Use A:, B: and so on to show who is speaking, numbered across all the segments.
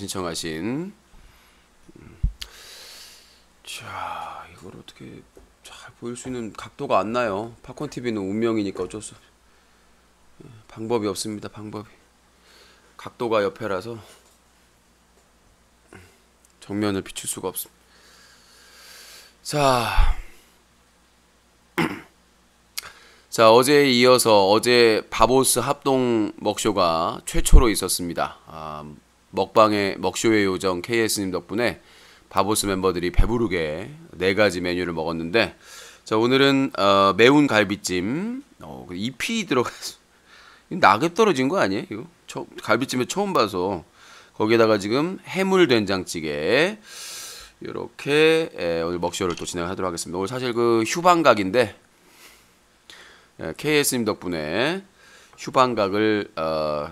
A: 신청하신 음. 자 이걸 어떻게 잘 보일 수 있는 각도가 안 나요 팝콘 TV는 운명이니까 어쩔 수 없- 예, 방법이 없습니다 방법이 각도가 옆에라서 정면을 비출 수가 없습니다 자 자, 어제에 이어서 어제 바보스 합동 먹쇼가 최초로 있었습니다. 아, 먹방의 먹쇼의 요정 KS님 덕분에 바보스 멤버들이 배부르게 네 가지 메뉴를 먹었는데, 자, 오늘은 어, 매운 갈비찜, 어, 그 잎이 들어가서 낙엽 떨어진 거 아니에요? 이거 처, 갈비찜에 처음 봐서 거기에다가 지금 해물 된장찌개 이렇게 예, 오늘 먹쇼를 또 진행하도록 하겠습니다. 오늘 사실 그 휴방각인데 예, KS님 덕분에 휴방각을 어,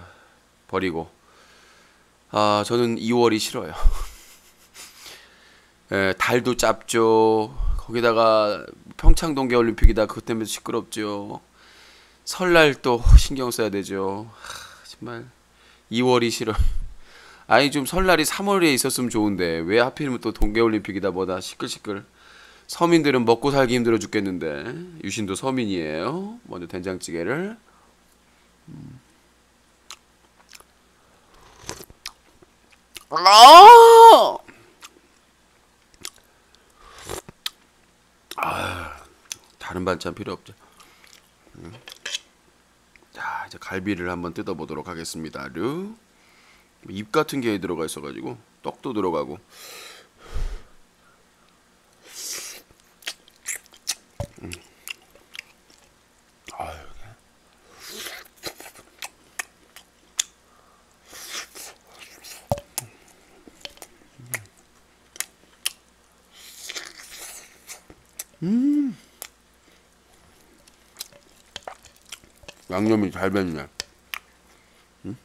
A: 버리고 아 저는 2월이 싫어요. 예, 달도 짧죠. 거기다가 평창 동계 올림픽이다 그것 때문에 시끄럽죠. 설날 또 신경 써야 되죠. 하, 정말 2월이 싫어. 아니 좀 설날이 3월에 있었으면 좋은데 왜 하필이면 또 동계 올림픽이다 뭐다 시끌시끌. 서민들은 먹고 살기 힘들어 죽겠는데 유신도 서민이에요. 먼저 된장찌개를 아! 아, 다른 반찬 필요 없죠. 음. 자, 이제 갈비를 한번 뜯어 보도록 하겠습니다. 르. 잎 같은 게 들어가 있어가지고 떡도 들어가고. 양념이 잘 뱄네. 응?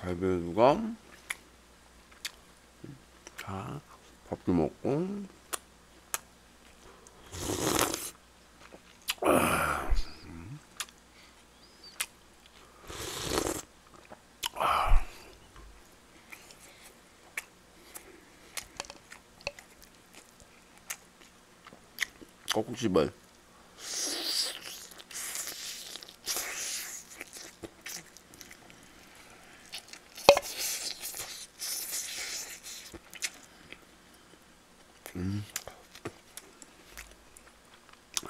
A: 갈비가 자 밥도 먹고 꼭꼭 씹어요.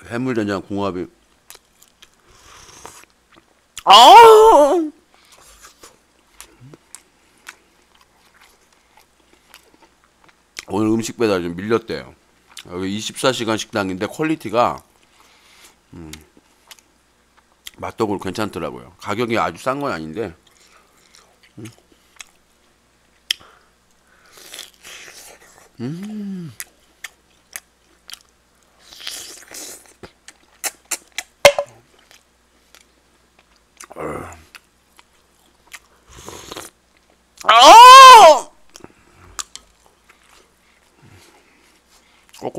A: 해물된장 궁합이 아 오늘 음식 배달 좀 밀렸대요. 여기 24시간 식당인데 quality가 음, 맛도 괜찮더라고요. 가격이 아주 싼 건 아닌데 음. 음. 아!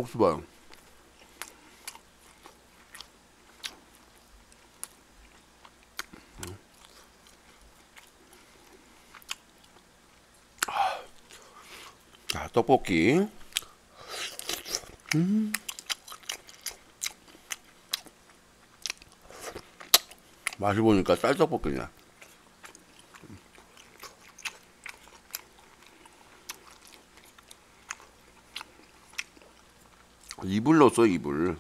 A: 씹어요. 자, 떡볶이. 음. 맛이 보니까 쌀떡볶이냐. 이불 넣었어 이불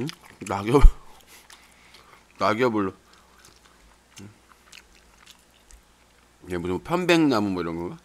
A: 응? 낙엽 낙엽을 응? 이게 무슨 편백나무 뭐 이런 건가?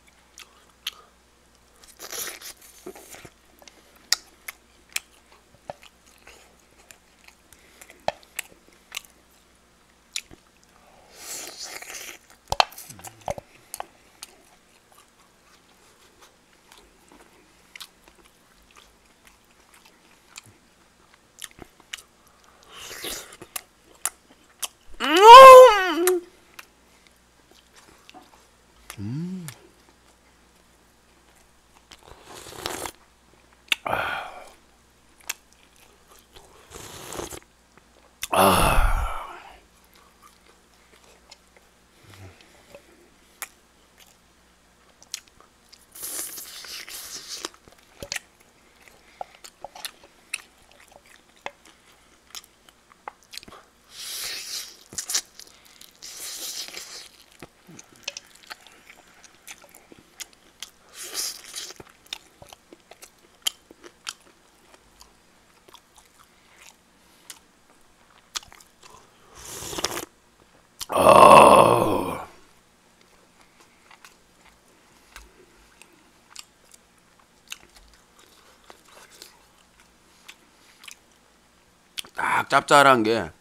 A: 짭짤한 게.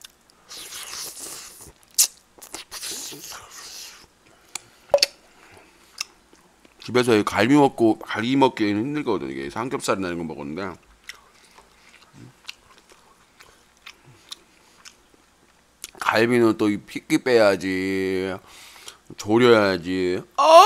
A: 집에서 이 갈비 먹고 갈비 먹기는 힘들거든. 이게 삼겹살이나 이런 거 먹었는데. 갈비는 또 이 핏기 빼야지. 졸여야지. 아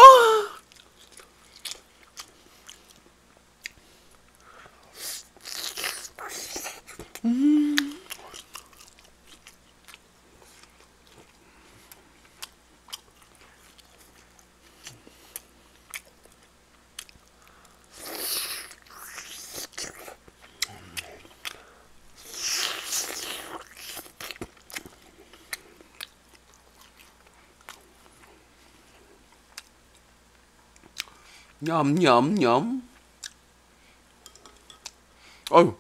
A: 냠냠냠. 아유.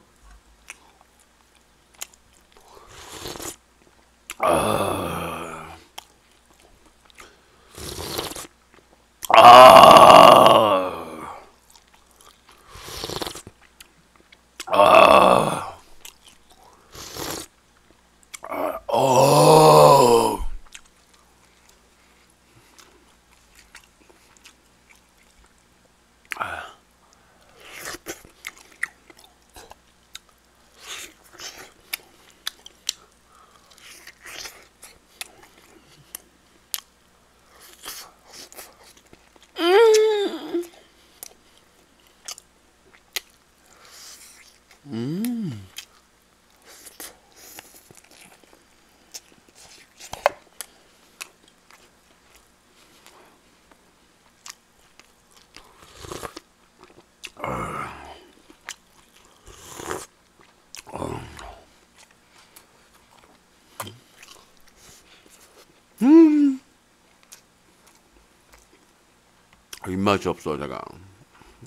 A: 입맛이 없어 내가.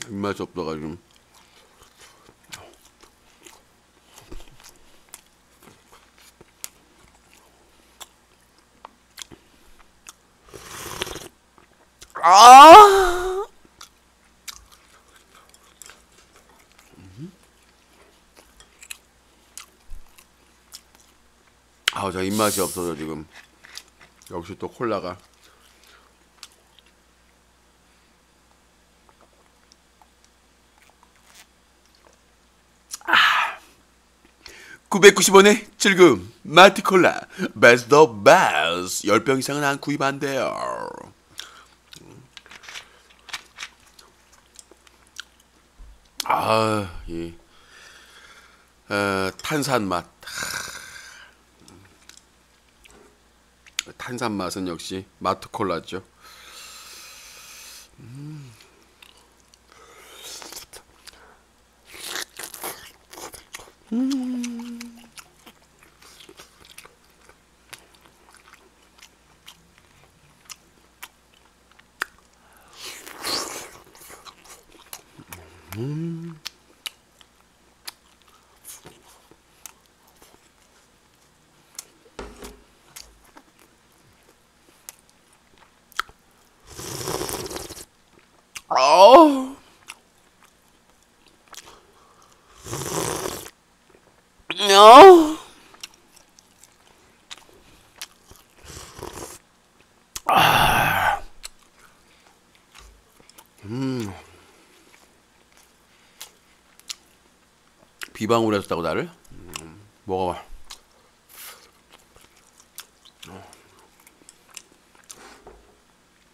A: 입맛이 없어가지고 아! 아우 저 입맛이 없어서 지금. 역시 또 콜라가 990원의 즐거움 마티콜라 베스트 오브 베스 10병 이상은 안 구입 안 돼요. 아, 이 어, 탄산 맛. 탄산 맛은 역시 마트콜라죠 어. 아. 음. 비방울 했다고 나를? 음, 먹어봐.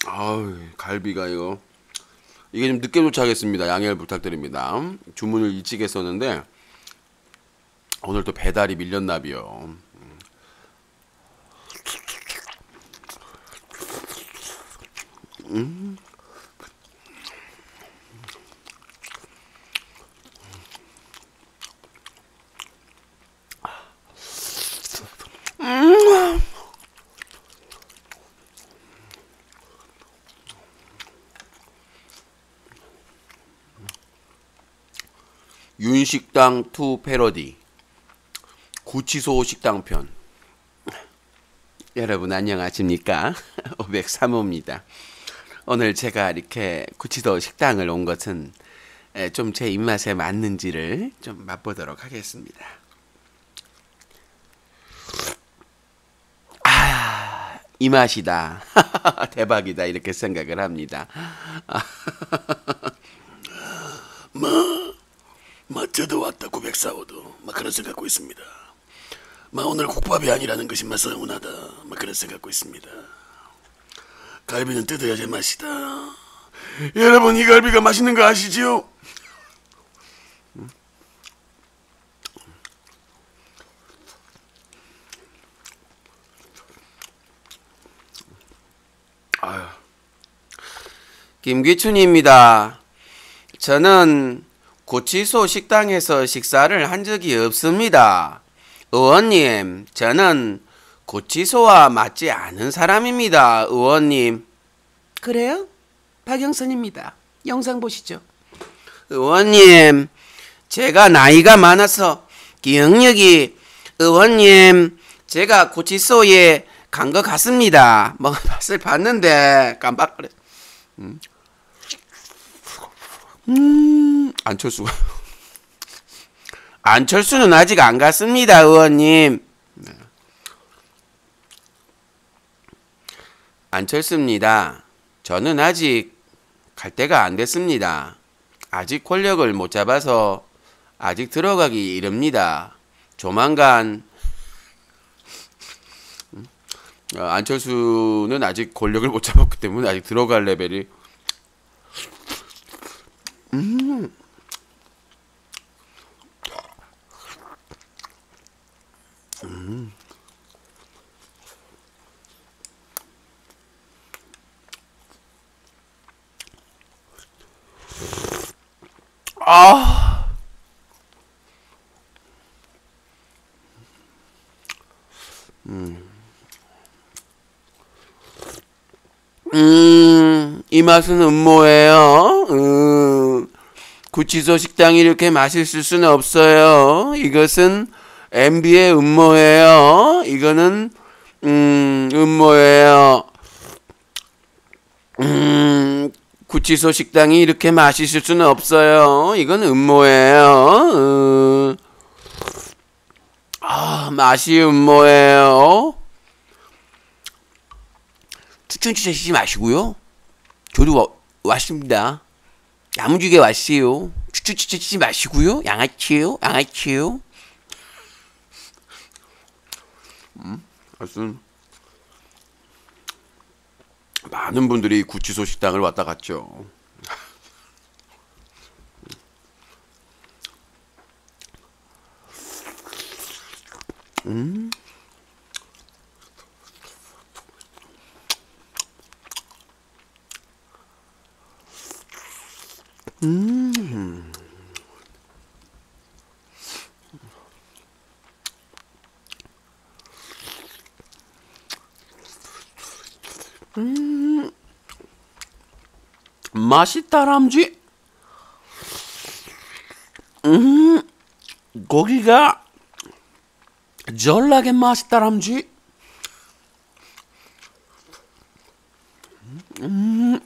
A: 아우 갈비가 이거 이게 좀 늦게 도착했습니다. 양해를 부탁드립니다. 주문을 일찍 했었는데 오늘 또 배달이 밀렸나비요. 식당 2 패러디 구치소 식당편. 여러분 안녕하십니까? 503호입니다. 오늘 제가 이렇게 구치소 식당을 온 것은 좀 제 입맛에 맞는지를 좀 맛보도록 하겠습니다. 아, 이 맛이다. 대박이다. 이렇게 생각을 합니다.
B: 마 저도 왔다 904호도 막 그런 생각 갖고 있습니다. 마 오늘 국밥이 아니라는 것이 마 서운하다. 막 그런 생각 갖고 있습니다. 갈비는 뜯어야 제 맛이다. 여러분 이 갈비가 맛있는 거 아시지요?
A: 김기춘입니다. 저는 구치소 식당에서 식사를 한 적이 없습니다. 의원님, 저는 구치소와 맞지 않은 사람입니다. 의원님. 그래요? 박영선입니다. 영상 보시죠. 의원님, 제가 나이가 많아서 기억력이 의원님, 제가 구치소에 간 것 같습니다. 뭐 맛을 봤는데 깜빡거려. 음. 음, 안철수가. 안철수는 아직 안 갔습니다, 의원님. 네. 안철수입니다. 저는 아직 갈 때가 안 됐습니다. 아직 권력을 못 잡아서 아직 들어가기 이릅니다. 조만간 음, 어, 안철수는 아직 권력을 못 잡았기 때문에 아직 들어갈 레벨이 음. 음. 아. 음. 음, 이 맛은 음모예요. 음, 구치소 식당이 이렇게 맛있을 수는 없어요. 이것은 MB의 음모예요. 이거는 음, 음모예요. 음, 구치소 식당이 이렇게 맛있을 수는 없어요. 이건 음모예요. 음, 아, 맛이 음모예요. 추천 주시지 마시고요. 저도 와, 왔습니다. 야무지게 왔어요. 추천 주시지 마시고요. 양아치요, 양아치요. 음, 하여튼 많은 분들이 구치소 식당을 왔다 갔죠. 음. 음. 음. 맛있다람쥐. 음. 고기가 졸라게 맛있다람쥐. 음.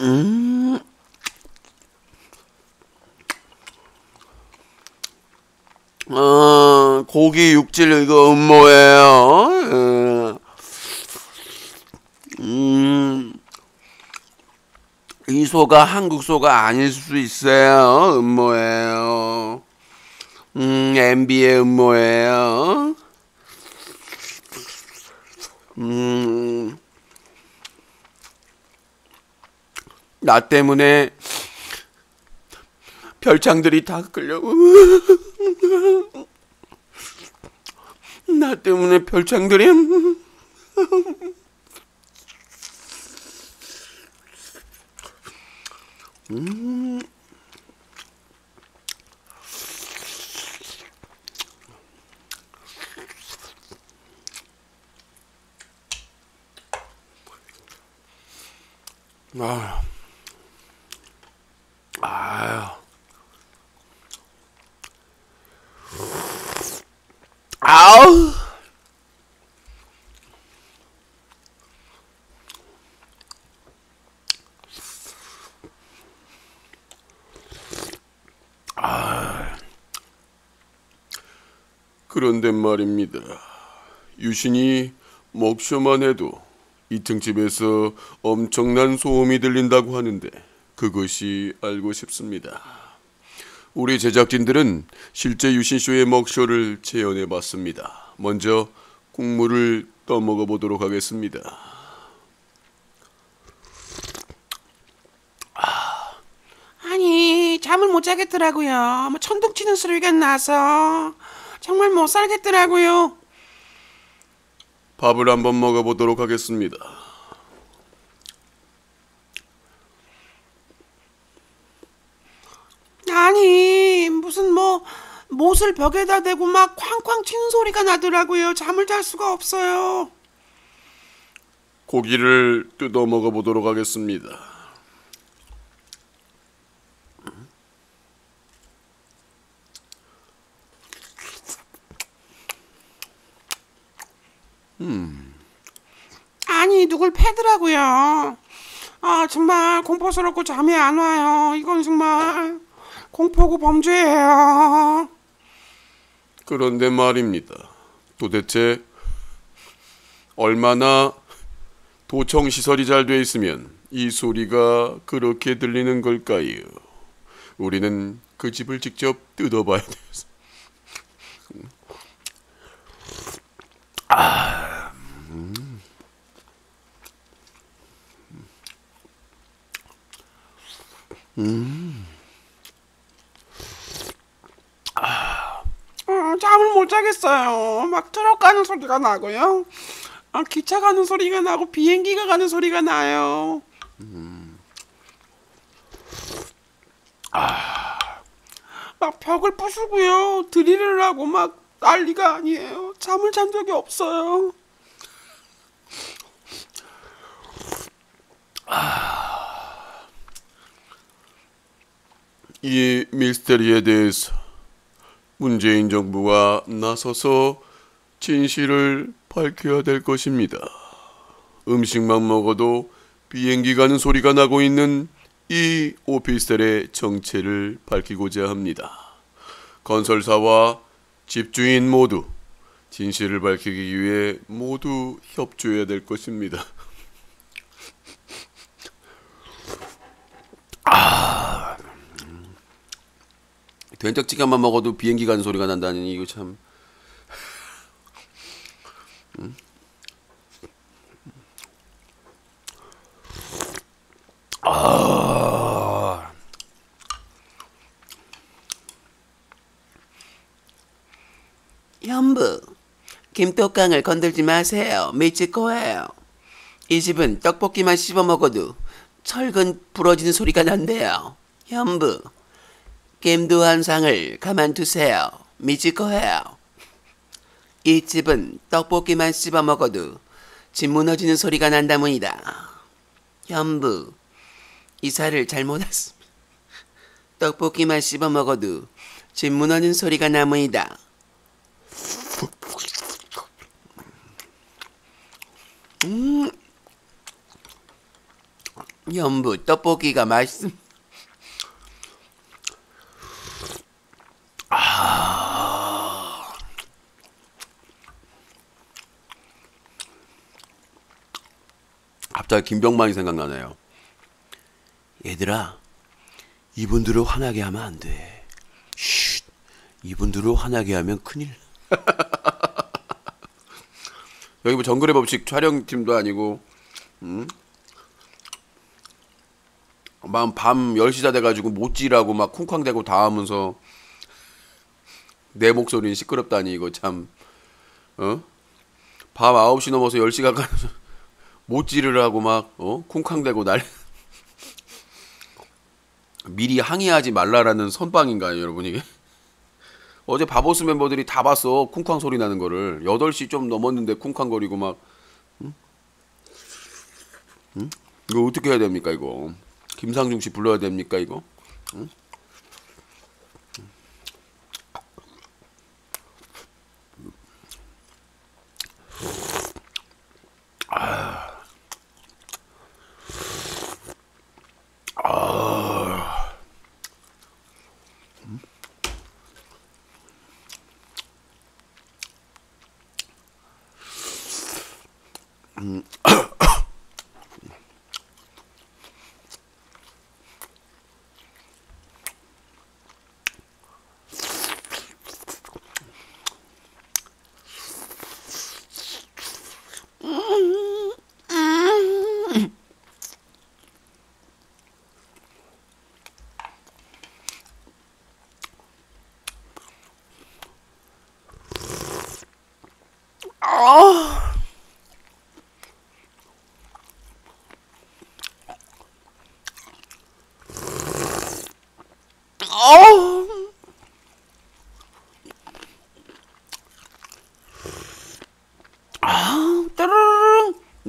A: 음. 어, 고기 육질 이거 음모예요. 음. 이 소가 한국 소가 아닐 수 있어요. 음모예요. 음, MB의 음모예요. 음. 나 때문에 별창들이 다 끌려. 나 때문에 별창들이. 음. 아. 아유. 아우. 그런데 말입니다. 유신이 먹쇼만 해도 2층 집에서 엄청난 소음이 들린다고 하는데 그것이 알고 싶습니다. 우리 제작진들은 실제 유신쇼의 먹쇼를 재현해 봤습니다. 먼저 국물을 떠먹어 보도록 하겠습니다.
C: 아니 잠을 못 자겠더라고요. 뭐 천둥 치는 소리가 나서 정말 못 살겠더라고요.
A: 밥을 한번 먹어 보도록 하겠습니다.
C: 아니 무슨 뭐 못을 벽에다 대고 막 쾅쾅 치는 소리가 나더라고요. 잠을 잘 수가 없어요.
A: 고기를 뜯어 먹어 보도록 하겠습니다.
C: 아니 누굴 패더라고요. 아 정말 공포스럽고 잠이 안 와요. 이건 정말 공포고 범죄예요.
A: 그런데 말입니다. 도대체 얼마나 도청 시설이 잘 돼 있으면 이 소리가 그렇게 들리는 걸까요? 우리는 그 집을 직접 뜯어봐야 돼서.
C: 어, 잠을 못 자겠어요. 막 트럭 가는 소리가 나고요. 아, 기차 가는 소리가 나고 비행기가 가는 소리가 나요. 아, 막 벽을 부수고요. 드릴을 하고 막 난리가 아니에요. 잠을 잔 적이 없어요.
A: 이 미스테리에 대해서 문재인 정부가 나서서 진실을 밝혀야 될 것입니다. 음식만 먹어도 비행기 가는 소리가 나고 있는 이 오피스텔의 정체를 밝히고자 합니다. 건설사와 집주인 모두 진실을 밝히기 위해 모두 협조해야 될 것입니다.
D: 된장찌개만 먹어도 비행기 가는 소리가 난다니 이거 참.
C: 연부, 김떡강을 건들지 마세요. 미칠 거예요. 이 집은 떡볶이만 씹어 먹어도 철근 부러지는 소리가 난대요. 연부, 김두 한 상을 가만두세요. 미칠 거예요. 이 집은 떡볶이만 씹어 먹어도 집 무너지는 소리가 난다문이다. 연부, 이사를 잘못 왔습니다. 떡볶이만 씹어 먹어도 집 무너지는 소리가 나무이다. 음, 연부 떡볶이가 맛있음.
D: 갑자기 김병만이 생각나네요. 얘들아, 이분들을 화나게 하면 안 돼. 쉿, 이분들을 화나게 하면 큰일. 여기 뭐 정글의 법칙 촬영팀도 아니고, 음? 밤, 밤 10시 다 돼가지고 못 지라고 막 쿵쾅대고 다 하면서 내 목소리는 시끄럽다니 이거 참, 어? 밤 9시 넘어서 10시가 가서 못지르 하고 막 어? 쿵쾅대고 날 미리 항의하지 말라라는 선빵인가요, 여러분 이게? 어제 바보스 멤버들이 다 봤어. 쿵쾅 소리 나는 거를. 8시 좀 넘었는데 쿵쾅거리고 막 응? 응? 이거 어떻게 해야 됩니까, 이거? 김상중 씨 불러야 됩니까, 이거? 응?
C: 아.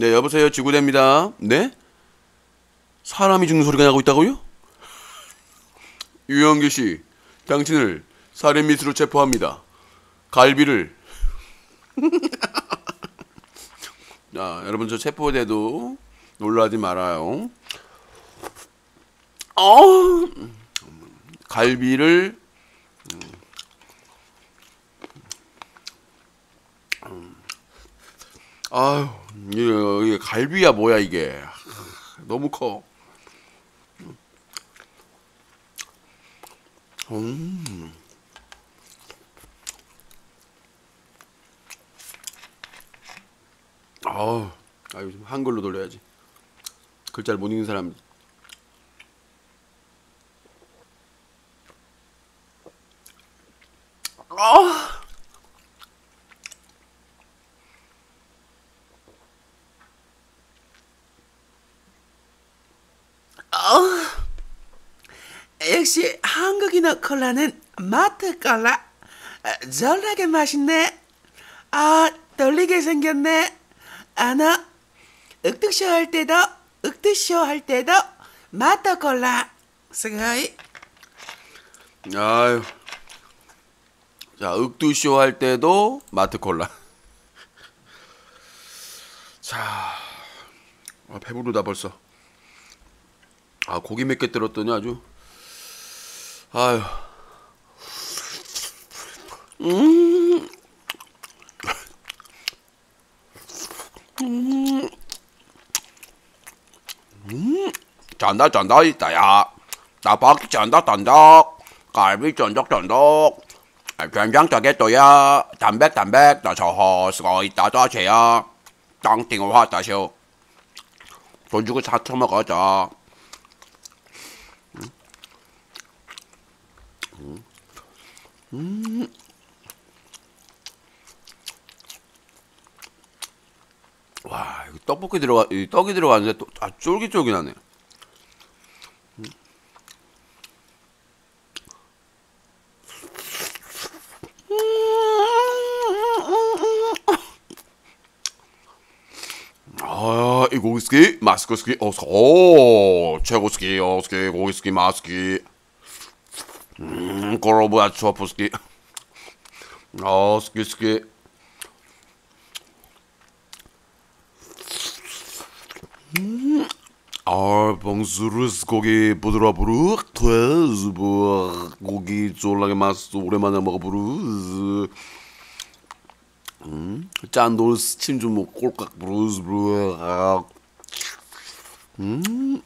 A: 네, 여보세요. 지구대입니다. 네? 사람이 죽는 소리가 나고 있다고요? 유영기 씨, 당신을 살인 미수로 체포합니다. 갈비를. 자, 여러분 저 체포돼도 놀라지 말아요. 어, 갈비를 아유, 이게, 갈비야 뭐야 이게 너무 커. 음. 아우, 아유 좀 한글로 돌려야지. 글자를 못 읽는 사람. 아.
C: 역시 한국인의 콜라는 마트 콜라 아, 졸라게 맛있네 아 떨리게 생겼네 아나 윽득쇼 할 때도 윽득쇼 할 때도 마트 콜라 스가이
A: 아유. 자, 윽두쇼 할 때도 마트 콜라. 자, 아, 배부르다 벌써. 아, 고기 몇 개 들었더니 아주. 아유. 음. 음. 짠다, 짠다, 있다야. 나박이 짠다, 짠다. 갈비 쫀득쫀득. 된장 짜겠도야. 담백, 담백. 나 저허, 스고 있다, 다채야. 땅띵을 화다쇼. 돈 주고 사 처먹어자. 와, 이거 떡볶이 들어가, 이 떡이 들어가는데 또, 아, 쫄깃쫄깃하네. 아, 이 고기 스키, 마스크 스키, 어서, 오, 최고 스키, 어 스키, 고기 스키, 마스키. 음, 꼬로브야, 추어프스키. 어, 스키, 스키. 아, 봉수르스 고기 부드러 부르, 트웨즈 부 고기 쫄라게 맛 오랜만에 먹어 부르. 음, 짠돌 스 침 좀 먹고 꼴깍 부르스 부르. 아. 음.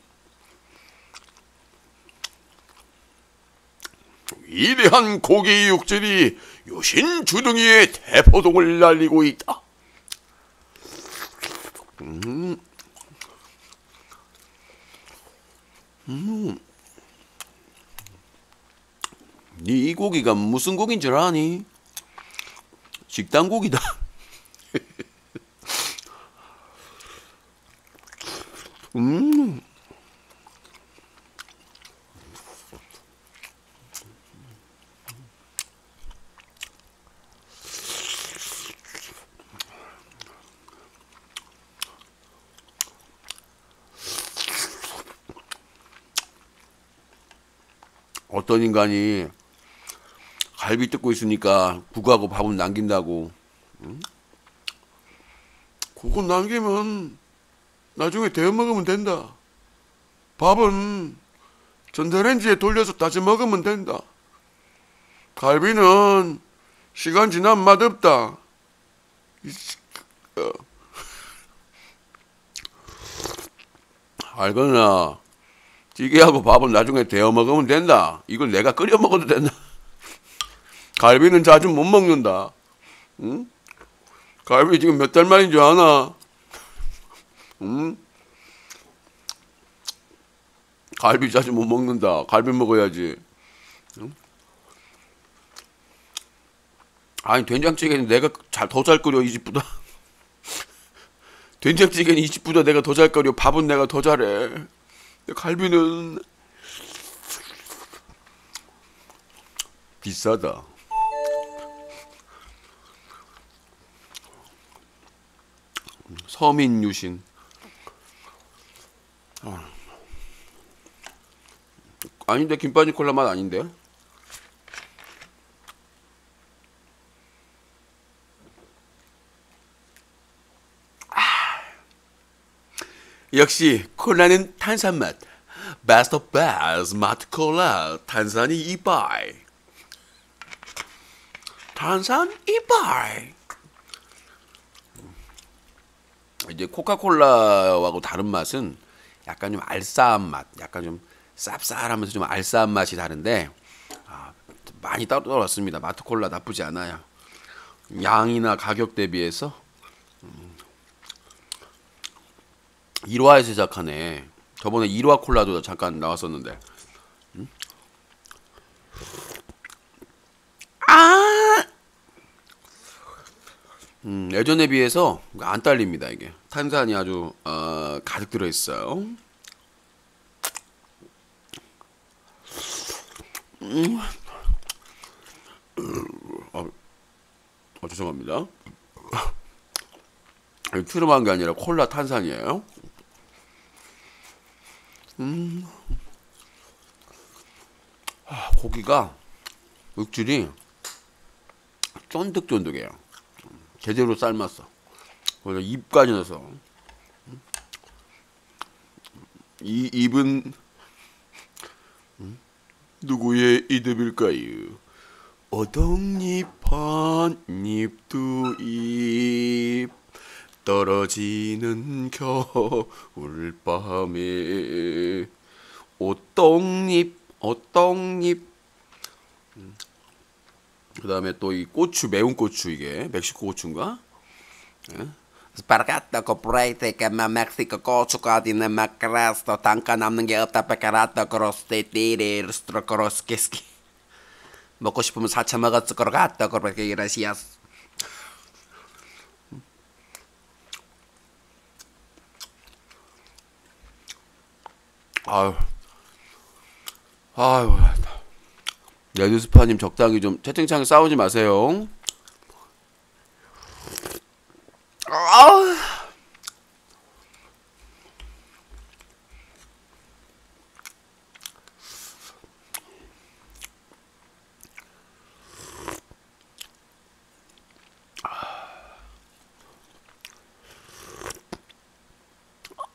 A: 위대한 고기 육질이 유신 주둥이의 대포동을 날리고 있다. 니이 고기가 무슨 고기인 줄 아니? 식당 고기다. 음. 어떤 인간이 갈비 뜯고 있으니까 국하고 밥은 남긴다고. 응? 그거 남기면 나중에 데워 먹으면 된다. 밥은 전자레인지에 돌려서 다시 먹으면 된다. 갈비는 시간 지나면 맛없다. 알거나 찌개하고 밥은 나중에 데워 먹으면 된다. 이건 내가 끓여 먹어도 된다. 갈비는 자주 못 먹는다. 응? 갈비 지금 몇 달 만인 줄 아나? 응? 갈비 자주 못 먹는다. 갈비 먹어야지. 응? 아니 된장찌개는 내가 더잘 끓여 이 집보다. 된장찌개는 이 집보다 내가 더 잘 끓여. 밥은 내가 더 잘해. 갈비는 비싸다. 서민 유신. 아. 아닌데 김빠지 콜라 맛 아닌데? 역시 콜라는 탄산 맛. Best of best 마트 콜라 탄산이 이빨. 탄산 이빨. 이제 코카콜라하고 다른 맛은 약간 좀 알싸한 맛, 약간 좀 쌉쌀하면서 좀 알싸한 맛이 다른데 아, 많이 떨어졌습니다. 마트콜라 나쁘지 않아요. 양이나 가격 대비해서 1화에서 시작하네. 저번에 1화 콜라도 잠깐 나왔었는데. 음? 아! 음, 예전에 비해서 안 딸립니다, 이게. 탄산이 아주 어, 가득 들어 있어요. 음. 어, 어, 죄송합니다. 트름한 게 아니라 콜라 탄산이에요. 음, 아, 고기가 육질이 쫀득쫀득해요. 제대로 삶았어. 그래서 입까지 넣어서 이 입은 음, 누구의 이듭일까요? 오동잎 한입 두입 떨어지는 겨울밤에 오똥잎 오똥잎. 그 다음에 또 이 고추 매운 고추 이게 멕시코 고추인가?
E: Comprate che ma Mexico 고추가 있는 마크라스도 단가 남는 게 없다 베카라토 크로스테티리 스트로 크로스키스키.
A: 먹고 싶으면 사차 먹었을 것 같다 그렇게 이라시아스 아유. 아유 레드스파님 적당히 좀 채팅창에 싸우지 마세요. 아우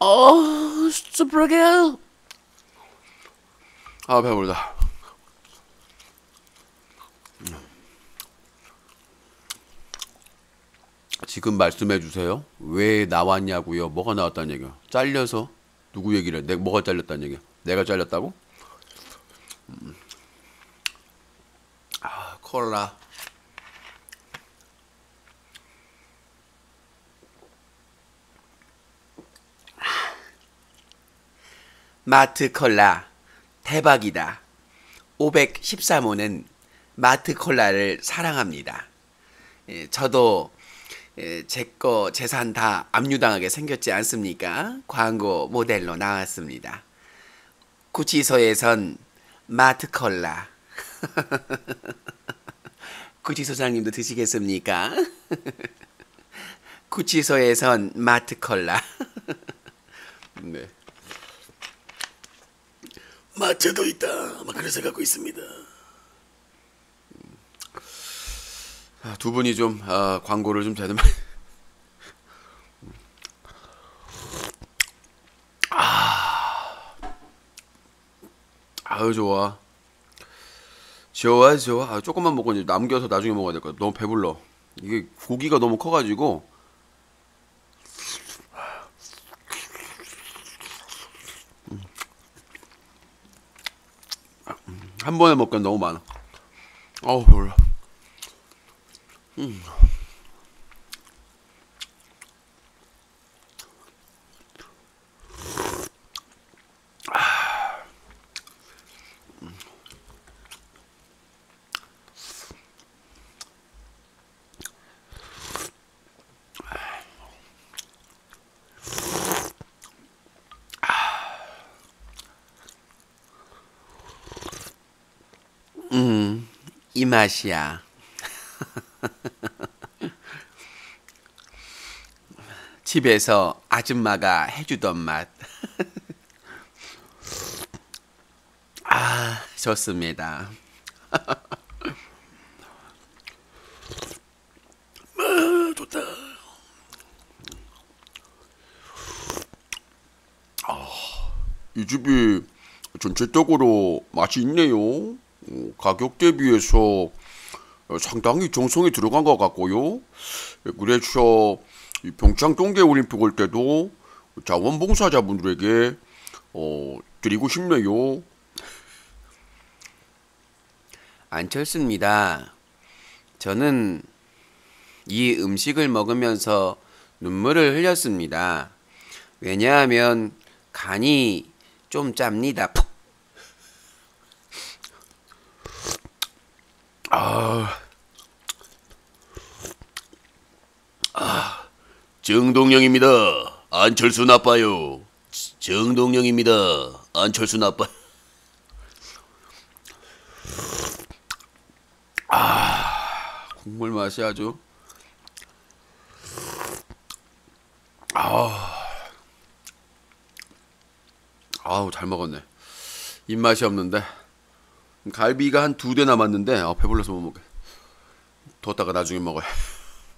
A: 어, 스프라게. 아 배부르다. 지금 말씀해 주세요. 왜 나왔냐고요? 뭐가 나왔다는 얘기야? 잘려서 누구 얘기를? 해? 내 뭐가 잘렸다는 얘기야? 내가 잘렸다고? 음. 아 콜라.
E: 마트 콜라 대박이다. 513호는 마트 콜라를 사랑합니다. 예, 저도 예, 제거 재산 다 압류당하게 생겼지 않습니까? 광고 모델로 나왔습니다. 구치소에선 마트 콜라. 구치소장님도 드시겠습니까? 구치소에선 마트 콜라.
A: 네.
B: 마트도 있다. 막 그런 생각하고 있습니다.
A: 아, 두 분이 좀 아, 광고를 좀 제대로 아, 아유 좋아. 좋아 좋아. 아, 조금만 먹고 이제 남겨서 나중에 먹어야 될 거야 너무 배불러. 이게 고기가 너무 커가지고 한 번에 먹기엔 너무 많아. 어우 몰라.
E: 이 맛이야. 집에서 아줌마가 해주던 맛. 아, 좋습니다.
B: 아, 좋다.
A: 이 집이 전체적으로 맛이 있네요. 어, 가격 대비해서 어, 상당히 정성이 들어간 것 같고요. 예, 그래서 이 평창 동계올림픽 올 때도 자원봉사자분들에게 어, 드리고 싶네요.
E: 안철수입니다. 저는 이 음식을 먹으면서 눈물을 흘렸습니다. 왜냐하면 간이 좀 짭니다. 푹.
B: 정동영입니다. 안철수 나빠요. 정동영입니다. 안철수 나빠.
A: 국물 맛이 아주 아, 아우 잘 먹었네. 입맛이 없는데 갈비가 한 두 대 남았는데 아, 배불러서 못 먹게. 뒀다가 나중에 먹어요.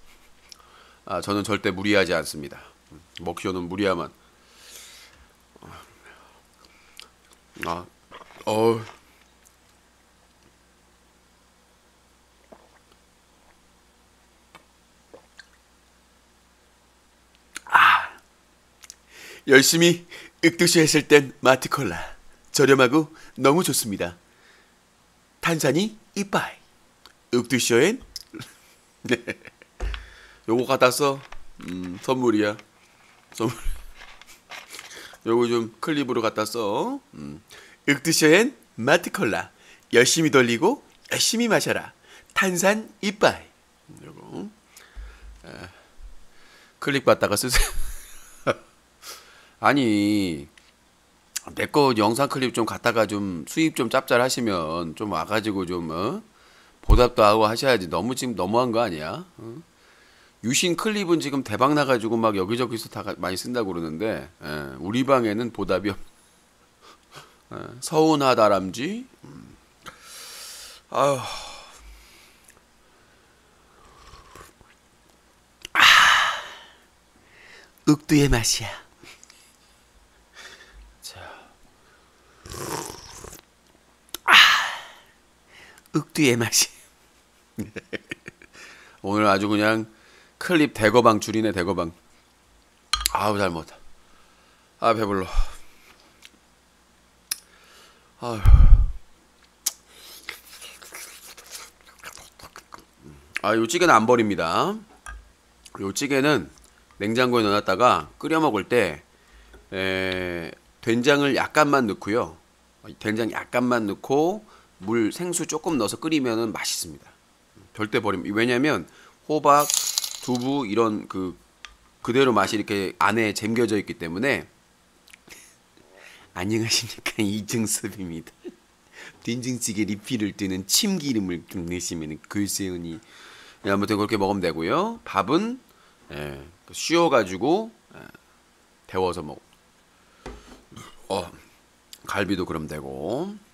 A: 아 저는 절대 무리하지 않습니다. 먹쇼는 무리하면 아 어. 열심히 윽두시 했을 땐 마트콜라 저렴하고 너무 좋습니다. 탄산이 이빠이. 윽두쇼엔 네. 요거 갖다 써. 음, 선물이야. 선물. 요거 좀 클립으로 갖다 써. 음. 윽두쇼엔 마트콜라. 열심히 돌리고 열심히 마셔라. 탄산 이빠이. 요거. 에, 클립 갖다가 쓰세요. 아니 내 거 영상 클립 좀 갖다가 좀 수입 좀 짭짤하시면 좀 와가지고 좀 어? 보답도 하고 하셔야지 너무 지금 너무한 거 아니야? 어? 유신 클립은 지금 대박 나가지고 막 여기저기서 다 가- 많이 쓴다고 그러는데 예, 우리 방에는 보답이 없. 예, 서운하다람쥐. 음. 아휴.
E: 윽두의 맛이야. 윽두의 맛이.
A: 오늘 아주 그냥 클립 대거방 줄이네 대거방. 아우 잘 먹었다. 아 배불러. 아휴. 아, 요 찌개는 안 버립니다. 요 찌개는 냉장고에 넣어놨다가 끓여 먹을 때 에, 된장을 약간만 넣고요. 된장 약간만 넣고 물 생수 조금 넣어서 끓이면은 맛있습니다. 절대 버림. 왜냐면 호박, 두부 이런 그 그대로 맛이 이렇게 안에 잠겨져 있기 때문에 안녕하십니까 이정섭입니다. 된장찌개 리필을 뜨는 참기름을 좀 넣으시면 글쎄요니 예, 아무튼 그렇게 먹으면 되고요. 밥은 예, 씌워가지고 예, 데워서 먹. 어 갈비도 그럼 되고 예,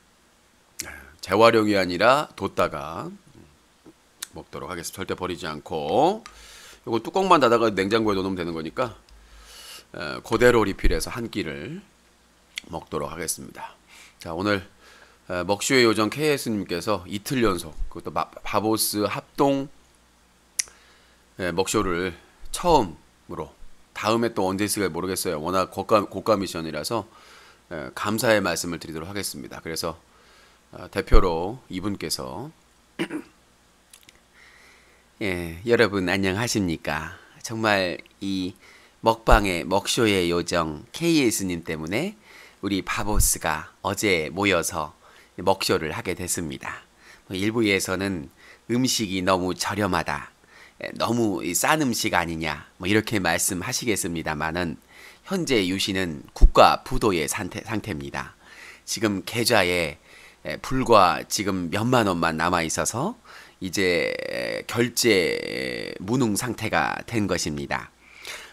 A: 재활용이 아니라 뒀다가 먹도록 하겠습니다. 절대 버리지 않고 이거 뚜껑만 닫아가 냉장고에 넣으면 되는 거니까 에, 그대로 리필해서 한 끼를 먹도록 하겠습니다. 자 오늘 에, 먹쇼의 요정 KS님께서 이틀 연속 그것도 마- 바보스 합동 에, 먹쇼를 처음으로 다음에 또 언제 있을까 모르겠어요. 워낙 고가, 고가 미션이라서 에, 감사의 말씀을 드리도록 하겠습니다. 그래서 아, 대표로 이분께서 예, 여러분 안녕하십니까? 정말 이 먹방의 먹쇼의 요정 KS님 때문에 우리 바보스가 어제 모여서 먹쇼를 하게 됐습니다. 뭐 일부에서는 음식이 너무 저렴하다, 에, 너무 이싼 음식 아니냐, 뭐 이렇게 말씀하시겠습니다만은 현재 유시는 국가 부도의 상태, 상태입니다. 지금 계좌에 에, 불과 지금 몇만 원만 남아 있어서 이제 에, 결제 무능 상태가 된 것입니다.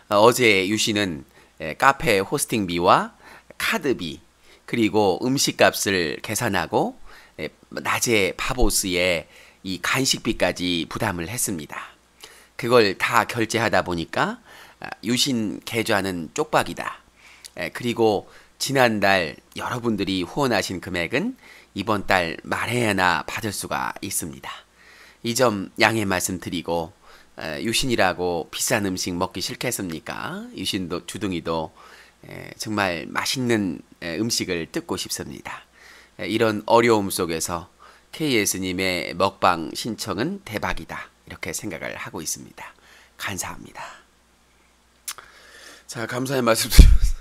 A: 어, 어제 유 씨는 에, 카페 호스팅비와 카드비 그리고 음식값을 계산하고 에, 낮에 바보스에 이 간식비까지 부담을 했습니다. 그걸 다 결제하다 보니까 아, 유신 계좌는 쪽박이다. 에, 그리고 지난달 여러분들이 후원하신 금액은 이번 달 말해야나 받을 수가 있습니다. 이 점 양해 말씀드리고 에, 유신이라고 비싼 음식 먹기 싫겠습니까? 유신도 주둥이도 에, 정말 맛있는 에, 음식을 뜯고 싶습니다. 에, 이런 어려움 속에서 KS님의 먹방 신청은 대박이다. 이렇게 생각을 하고 있습니다. 감사합니다. 자, 감사의 말씀 드리면서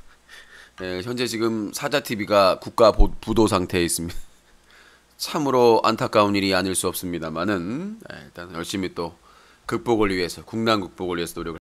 A: 네, 현재 지금 사자 TV가 국가 보- 부도 상태에 있습니다. 참으로 안타까운 일이 아닐 수 없습니다만은 네, 일단 열심히 또 극복을 위해서 국난 극복을 위해서 노력을